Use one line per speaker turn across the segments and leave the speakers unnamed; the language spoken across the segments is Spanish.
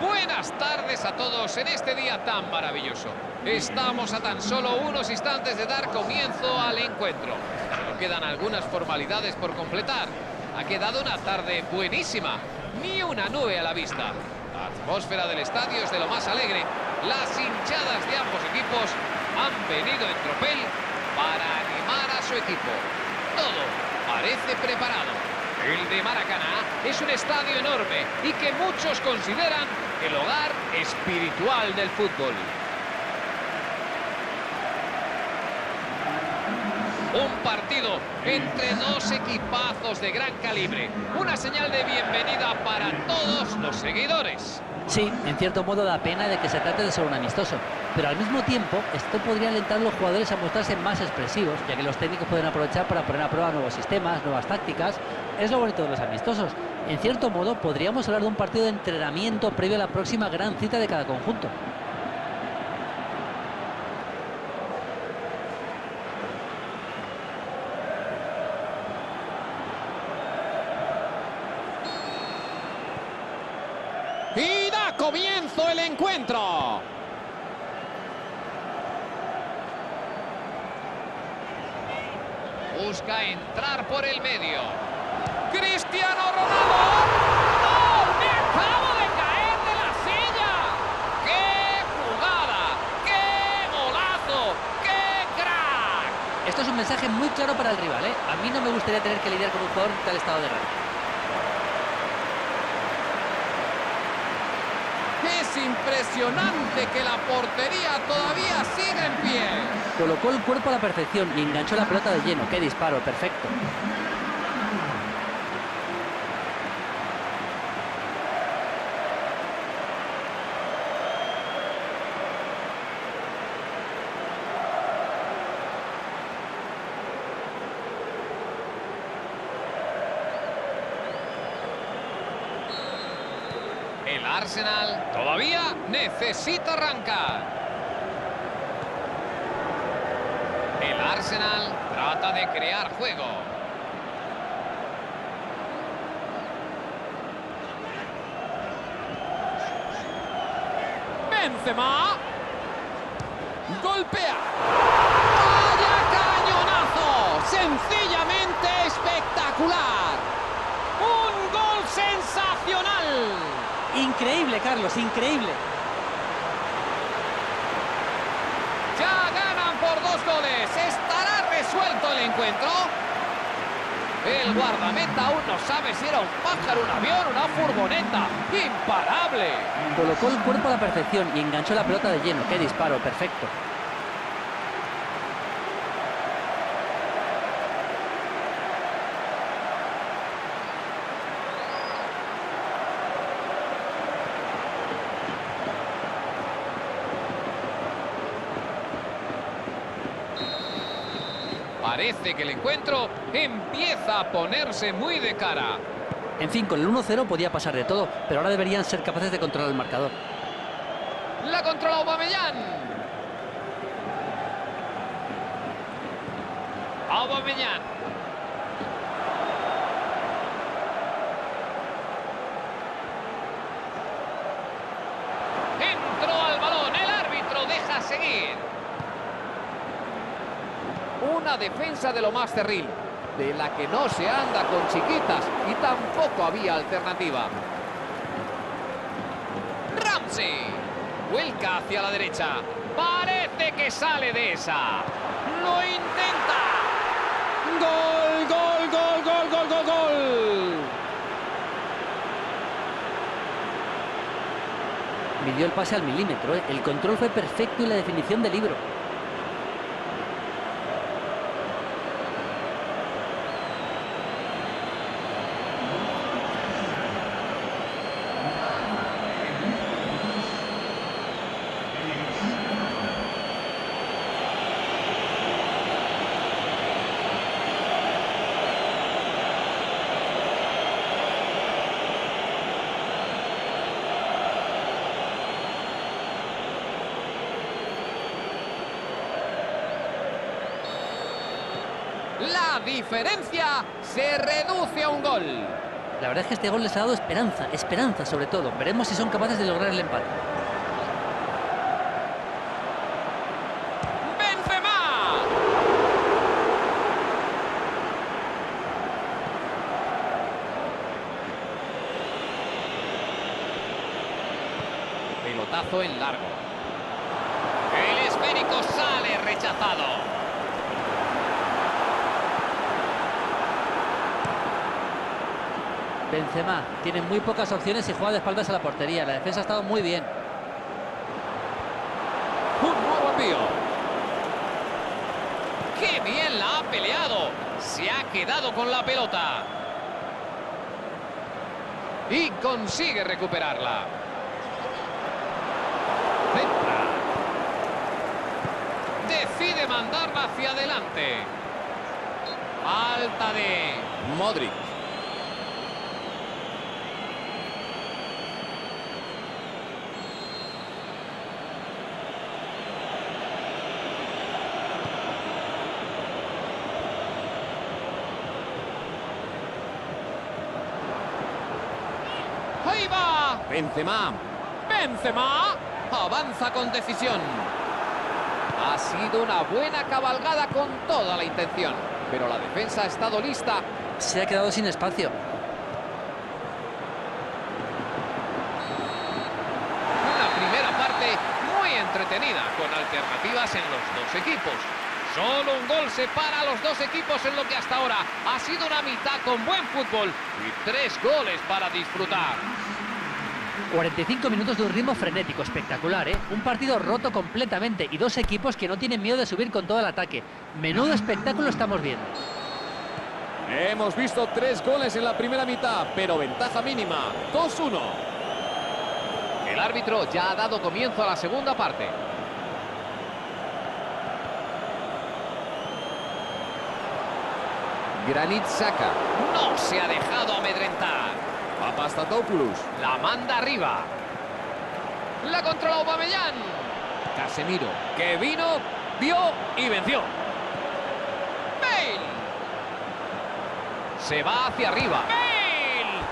Buenas tardes a todos en este día tan maravilloso. Estamos a tan solo unos instantes de dar comienzo al encuentro. Solo quedan algunas formalidades por completar. Ha quedado una tarde buenísima. Ni una nube a la vista. La atmósfera del estadio es de lo más alegre. Las hinchadas de ambos equipos han venido en tropel para animar a su equipo. Todo parece preparado. El de Maracaná es un estadio enorme y que muchos consideran el hogar espiritual del fútbol. Un partido entre dos equipazos de gran calibre. Una señal de bienvenida para todos los seguidores.
Sí, en cierto modo da pena de que se trate de ser un amistoso, pero al mismo tiempo esto podría alentar a los jugadores a mostrarse más expresivos, ya que los técnicos pueden aprovechar para poner a prueba nuevos sistemas, nuevas tácticas. Es lo bonito de los amistosos. En cierto modo podríamos hablar de un partido de entrenamiento previo a la próxima gran cita de cada conjunto.
Comienzo el encuentro. Busca entrar por el medio. Cristiano Ronaldo. ¡No! ¡Me acabo de caer de la silla! ¡Qué jugada! ¡Qué golazo! ¡Qué crack!
Esto es un mensaje muy claro para el rival, ¿eh? A mí no me gustaría tener que lidiar con un jugador tal estado de gracia.
Es impresionante que la portería todavía siga en pie.
Colocó el cuerpo a la perfección y enganchó la pelota de lleno. ¡Qué disparo! Perfecto.
El Arsenal necesita arrancar. El Arsenal trata de crear juego. Benzema. Golpea. ¡Vaya cañonazo! Sencillamente espectacular. Un gol sensacional.
Increíble, Carlos, increíble.
Ya ganan por dos goles. ¿Estará resuelto el encuentro? El guardameta aún no sabe si era un pájaro, un avión, una furgoneta. ¡Imparable!
Colocó el cuerpo a la perfección y enganchó la pelota de lleno. ¡Qué disparo! Perfecto.
Que el encuentro empieza a ponerse muy de cara.
En fin, con el 1-0 podía pasar de todo, pero ahora deberían ser capaces de controlar el marcador.
La controla Aubameyang. Aubameyang. Entró al balón, el árbitro deja seguir. Una defensa de lo más cerril, de la que no se anda con chiquitas y tampoco había alternativa. Ramsey. Vuelca hacia la derecha. Parece que sale de esa. Lo intenta. Gol, gol, gol, gol, gol, gol, gol.
Midió el pase al milímetro, ¿eh? el control fue perfecto y la definición de libro.
La diferencia se reduce a un gol.
La verdad es que este gol les ha dado esperanza, esperanza sobre todo. Veremos si son capaces de lograr el empate.
¡Benzema! Pelotazo en largo. El esférico sale rechazado.
Benzema tiene muy pocas opciones y juega de espaldas a la portería. La defensa ha estado muy bien.
Un nuevo envío. ¡Qué bien la ha peleado! Se ha quedado con la pelota. Y consigue recuperarla. Centra. Decide mandarla hacia adelante. Falta de Modric. ¡Ahí va! Benzema. Benzema. Avanza con decisión. Ha sido una buena cabalgada con toda la intención. Pero la defensa ha estado lista.
Se ha quedado sin espacio.
Una primera parte muy entretenida, con alternativas en los dos equipos. Solo un gol separa a los dos equipos en lo que hasta ahora ha sido una mitad con buen fútbol y tres goles para disfrutar.
45 minutos de un ritmo frenético, espectacular, ¿eh? Un partido roto completamente y dos equipos que no tienen miedo de subir con todo el ataque. Menudo espectáculo estamos viendo.
Hemos visto tres goles en la primera mitad, pero ventaja mínima, 2-1. El árbitro ya ha dado comienzo a la segunda parte. Granit Saka no se ha dejado amedrentar. Papastatopoulos la manda arriba. La controla Aubameyang. Casemiro, que vino, vio y venció. Bale. Se va hacia arriba. ¡Bale!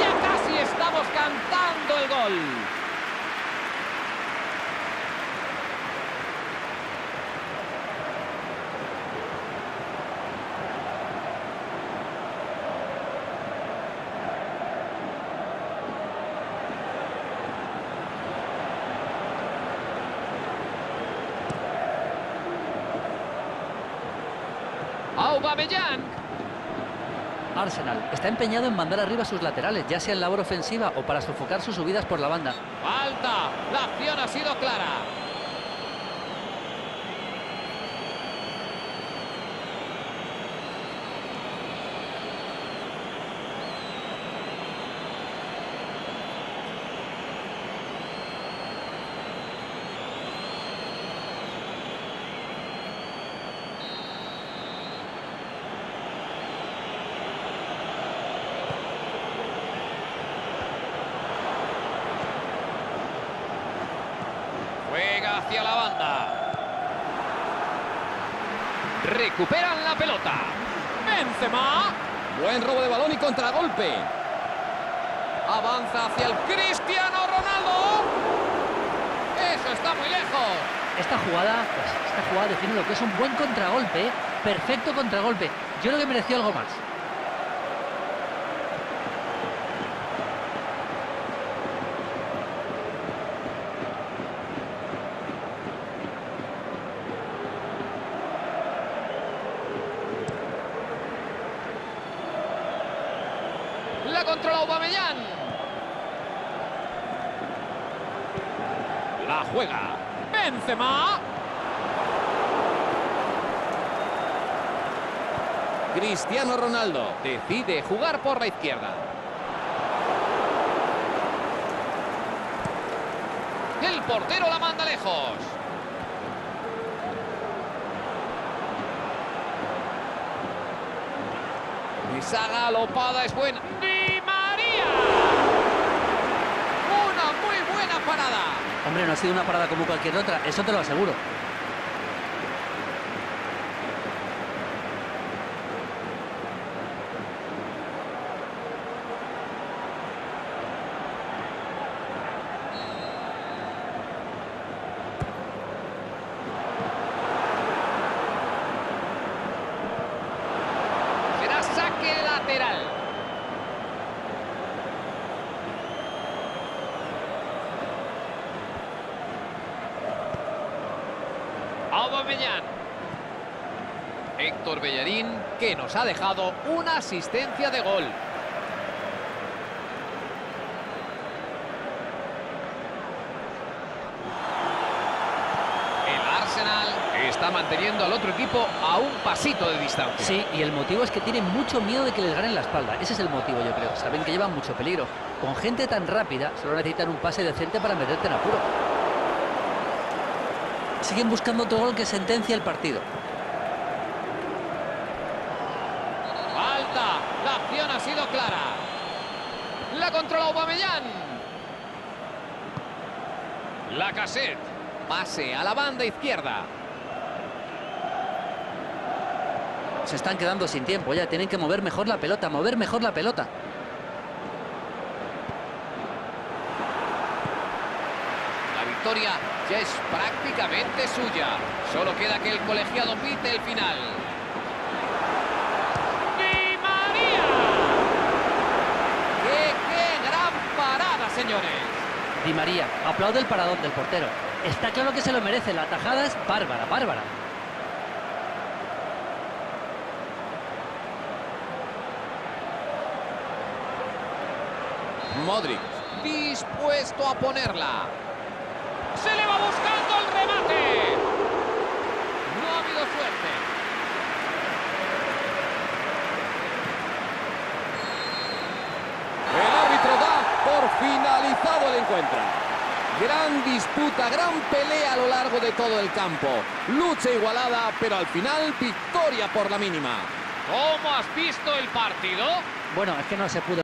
Ya casi estamos cantando el gol.
Arsenal está empeñado en mandar arriba sus laterales, ya sea en labor ofensiva o para sofocar sus subidas por la banda.
Falta. La acción ha sido clara. Juega hacia la banda. Recuperan la pelota. Benzema. Buen robo de balón y contragolpe. Avanza hacia el Cristiano Ronaldo. Eso está muy lejos.
Esta jugada, pues, esta jugada define lo que es un buen contragolpe, perfecto contragolpe. Yo creo que mereció algo más.
La controla Aubameyang. La juega. Benzema. Cristiano Ronaldo decide jugar por la izquierda. El portero la manda lejos. Esa galopada es buena. ¡Di María! Una muy buena
Hombre, no ha sido una parada como cualquier otra, eso te lo aseguro.
Aubameyang. Héctor Bellerín, que nos ha dejado una asistencia de gol. El Arsenal está manteniendo al otro equipo a un pasito de distancia.
Sí, y el motivo es que tienen mucho miedo de que les ganen la espalda. Ese es el motivo, yo creo. Saben que llevan mucho peligro. Con gente tan rápida, solo necesitan un pase decente para meterte en apuro. Siguen buscando otro gol que sentencia el partido.
Falta. La acción ha sido clara. La controla Aubameyang. La cassette. Pase a la banda izquierda.
Se están quedando sin tiempo ya. Tienen que mover mejor la pelota, mover mejor la pelota.
La victoria ya es prácticamente suya. Solo queda que el colegiado pite el final. ¡Di María! ¡Qué, qué gran parada, señores!
Di María, aplaude el paradón del portero. Está claro que se lo merece. La tajada es bárbara, bárbara.
Modric, dispuesto a ponerla. Se le va buscando el remate. No ha habido suerte.
El árbitro da por finalizado el encuentro. Gran disputa, gran pelea a lo largo de todo el campo. Lucha igualada, pero al final victoria por la mínima.
¿Cómo has visto el partido?
Bueno, es que no se pudo.